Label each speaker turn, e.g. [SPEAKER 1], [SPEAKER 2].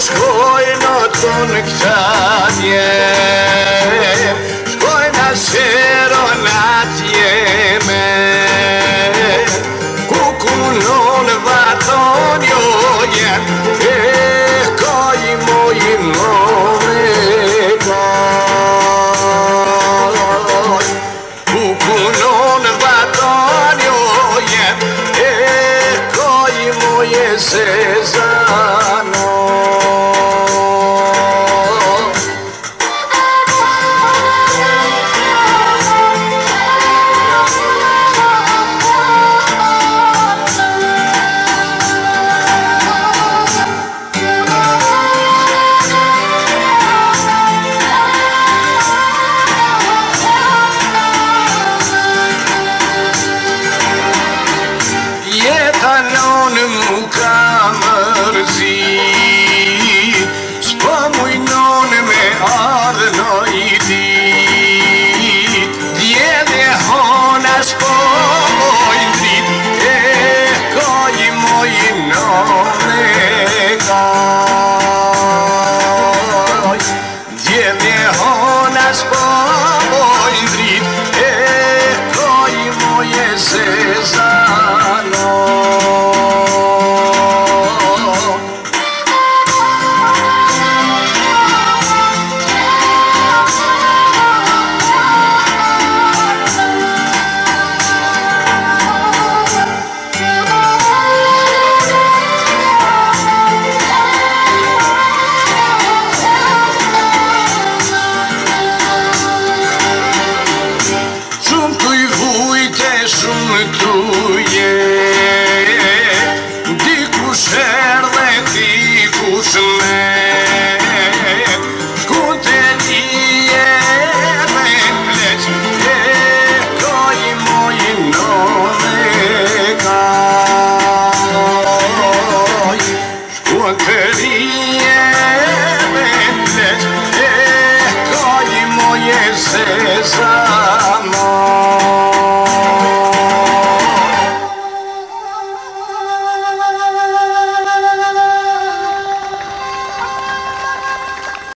[SPEAKER 1] shkoj në të në Shkoj në sero në atje me Kukullon dhe të jo një një E kaj moj në me kaj Kukullon dhe të jo një E kaj moj e se zaj Gdzie mnie ona گلیه ملت دای مایه سزن